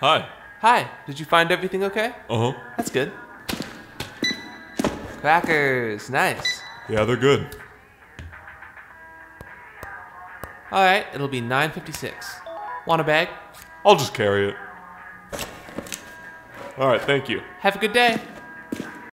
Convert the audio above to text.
Hi. Hi, did you find everything okay? Uh huh. That's good. Crackers, nice. Yeah, they're good. All right, it'll be 9.56. Want a bag? I'll just carry it. All right, thank you. Have a good day.